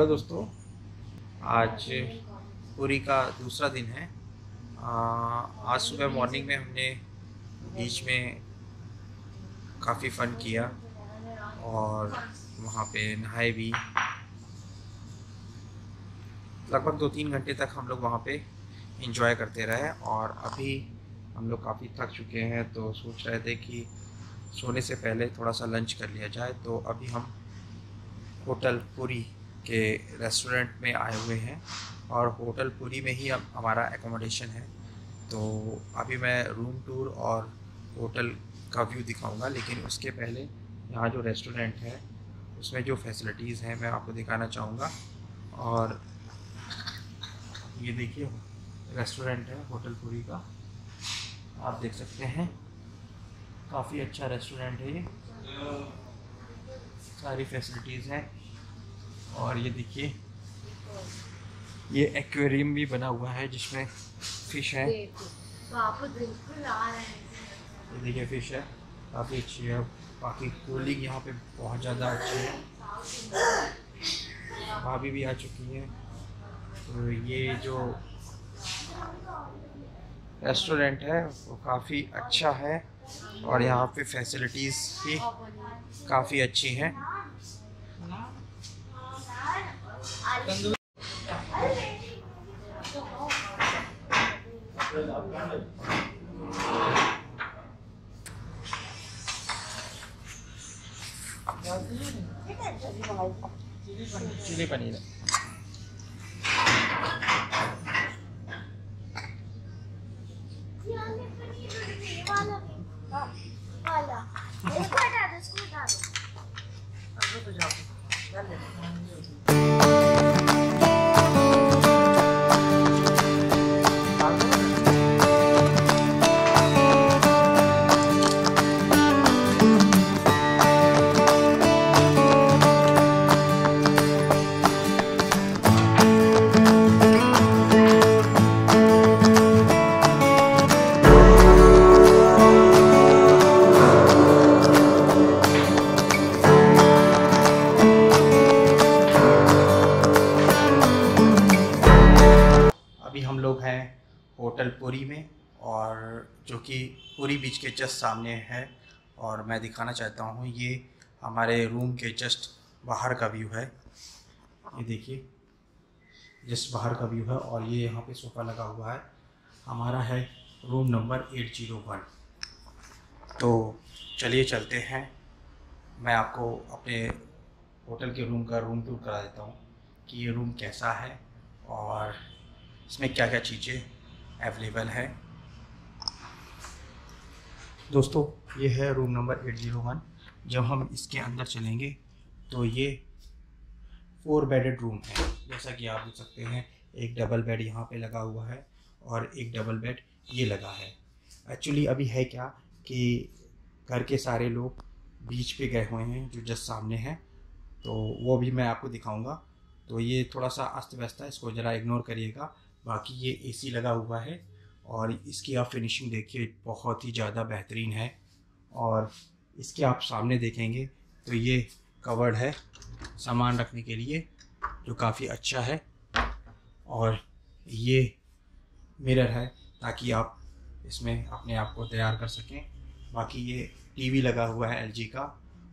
Hello दोस्तों। आज पूरी का दूसरा दिन है। आज सुबह मॉर्निंग में हमने बीच में काफ़ी फ़न किया और वहाँ पे नहाए भी। लगभग दो तीन घंटे तक हम लोग वहाँ पे इंजॉय करते रहे और अभी हम लोग काफ़ी थक चुके हैं तो सोच रहे थे कि सोने से पहले थोड़ा सा लंच कर लिया जाए। तो अभी हम होटल पुरी के रेस्टोरेंट में आए हुए हैं और होटल पुरी में ही अब हमारा एकोमोडेशन है। तो अभी मैं रूम टूर और होटल का व्यू दिखाऊँगा, लेकिन उसके पहले यहाँ जो रेस्टोरेंट है, उसमें जो फैसिलिटीज़ हैं मैं आपको दिखाना चाहूँगा। और ये देखिए रेस्टोरेंट है होटल पुरी का। आप देख सकते हैं, काफ़ी अच्छा रेस्टोरेंट है ये। सारी फैसिलिटीज़ हैं। और ये देखिए ये एक्वेरियम भी बना हुआ है जिसमें फ़िश है। ये बिल्कुल आ रहे हैं। देखिए फ़िश है। काफ़ी अच्छी है। बाकी कूलिंग यहाँ पे बहुत ज़्यादा अच्छी है। भाभी भी आ चुकी है। तो ये जो रेस्टोरेंट है वो काफ़ी अच्छा है। और यहाँ पे फैसिलिटीज़ भी काफ़ी अच्छी हैं। चिली पनीर। Thank वाला जो कि पूरी बीच के जस्ट सामने है और मैं दिखाना चाहता हूँ, ये हमारे रूम के जस्ट बाहर का व्यू है। ये देखिए, जस्ट बाहर का व्यू है और ये यहाँ पे सोफ़ा लगा हुआ है। हमारा है room number eight zero one. तो चलिए चलते हैं। मैं आपको अपने होटल के रूम का रूम टूर करा देता हूँ कि ये रूम कैसा है और इसमें क्या क्या चीज़ें अवेलेबल है। दोस्तों, ये है room number eight zero one जब हम इसके अंदर चलेंगे तो ये फोर बेडेड रूम है। जैसा कि आप देख सकते हैं, एक डबल बेड यहाँ पे लगा हुआ है और एक डबल बेड ये लगा है। एक्चुअली अभी है क्या कि घर के सारे लोग बीच पे गए हुए हैं, जो जस्ट सामने हैं तो वो भी मैं आपको दिखाऊँगा। तो ये थोड़ा सा अस्त व्यस्त है, इसको ज़रा इग्नोर करिएगा। बाकी ये एसी लगा हुआ है और इसकी आप फिनिशिंग देखिए, बहुत ही ज़्यादा बेहतरीन है। और इसके आप सामने देखेंगे तो ये कवर्ड है सामान रखने के लिए, जो काफ़ी अच्छा है। और ये मिरर है, ताकि आप इसमें अपने आप को तैयार कर सकें। बाकी ये टीवी लगा हुआ है एलजी का,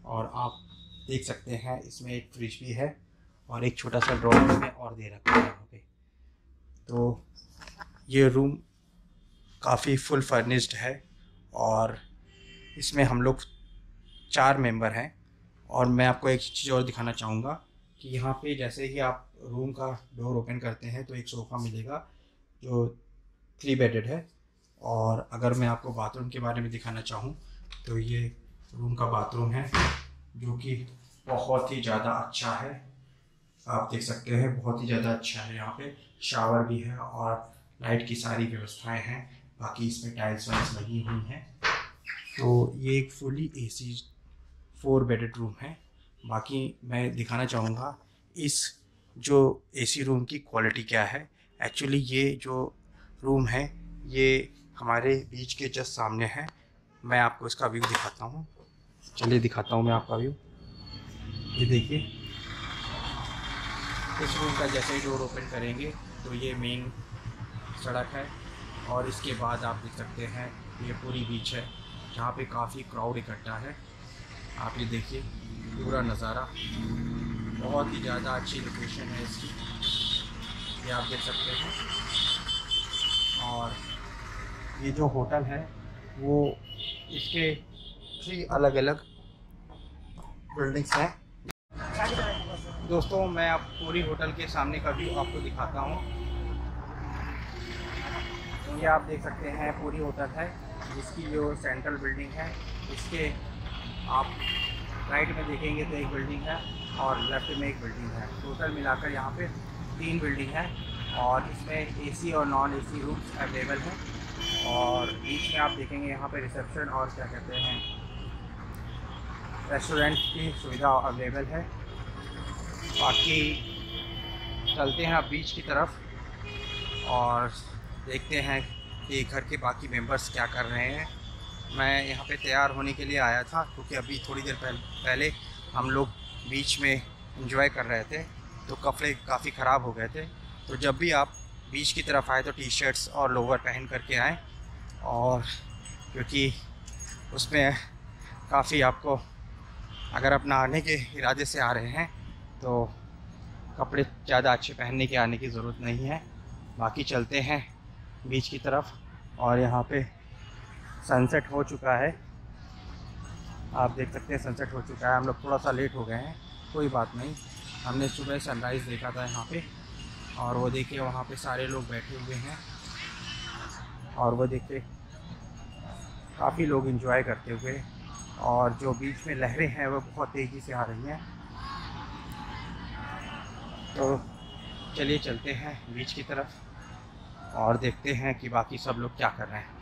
और आप देख सकते हैं, इसमें एक फ्रिज भी है, और एक छोटा सा ड्रॉर में और दे रखा है यहाँ पे। तो ये रूम काफ़ी फुल फर्निश्ड है और इसमें हम लोग चार मेंबर हैं और मैं आपको एक चीज़ और दिखाना चाहूँगा कि यहाँ पे जैसे ही आप रूम का डोर ओपन करते हैं तो एक सोफ़ा मिलेगा जो थ्री बेडेड है और अगर मैं आपको बाथरूम के बारे में दिखाना चाहूँ तो ये रूम का बाथरूम है जो कि बहुत ही ज़्यादा अच्छा है। आप देख सकते हैं बहुत ही ज़्यादा अच्छा है यहाँ पे। शावर भी है और लाइट की सारी व्यवस्थाएँ हैं। बाकी इसमें टाइल्स वाइल्स लगी हुई हैं। तो ये एक fully AC four bedded room है। बाकी मैं दिखाना चाहूँगा इस जो एसी रूम की क्वालिटी क्या है। एक्चुअली ये जो रूम है, ये हमारे बीच के जस्ट सामने है। मैं आपको इसका व्यू दिखाता हूँ। चलिए दिखाता हूँ मैं आपका व्यू ये देखिए। इस रूम का जैसे ही डोर ओपन करेंगे तो ये मेन सड़क है। और इसके बाद आप देख सकते हैं, ये पूरी बीच है, जहाँ पे काफ़ी क्राउड इकट्ठा है। आप ये देखिए, पूरा नज़ारा। बहुत ही ज़्यादा अच्छी लोकेशन है इसकी। ये आप देख सकते हैं। और ये जो होटल है, वो इसके थ्री अलग अलग बिल्डिंग्स हैं। दोस्तों, मैं आप पूरी होटल के सामने का व्यू आपको दिखाता हूँ। ये आप देख सकते हैं, पूरी होटल है, जिसकी जो सेंट्रल बिल्डिंग है, इसके आप राइट में देखेंगे तो एक बिल्डिंग है और लेफ़्ट में एक बिल्डिंग है। टोटल मिलाकर यहाँ पे तीन बिल्डिंग है और इसमें एसी और नॉन एसी रूम्स अवेलेबल हैं और बीच में आप देखेंगे यहाँ पे रिसेप्शन और क्या कहते हैं रेस्टोरेंट की सुविधा अवेलेबल है। बाकी चलते हैं आप बीच की तरफ़ और देखते हैं कि घर के बाकी मेंबर्स क्या कर रहे हैं। मैं यहाँ पे तैयार होने के लिए आया था, क्योंकि अभी थोड़ी देर पहले हम लोग बीच में इंजॉय कर रहे थे तो कपड़े काफ़ी ख़राब हो गए थे। तो जब भी आप बीच की तरफ़ आए तो टी शर्ट्स और लोवर पहन करके आएँ, और क्योंकि उसमें काफ़ी आपको, अगर आप नहाने के इरादे से आ रहे हैं तो कपड़े ज़्यादा अच्छे पहनने के आने की ज़रूरत नहीं है। बाकी चलते हैं। बीच की तरफ़ और यहाँ पे सनसेट हो चुका है। आप देख सकते हैं सनसेट हो चुका है। हम लोग थोड़ा सा लेट हो गए हैं, कोई बात नहीं। हमने सुबह सनराइज़ देखा था यहाँ पे और वो देखिए वहाँ पे सारे लोग बैठे हुए हैं और वो देखिए काफ़ी लोग इंजॉय करते हुए और जो बीच में लहरें हैं वो बहुत तेज़ी से आ रही हैं। तो चलिए चलते हैं बीच की तरफ़। और देखते हैं कि बाकी सब लोग क्या कर रहे हैं।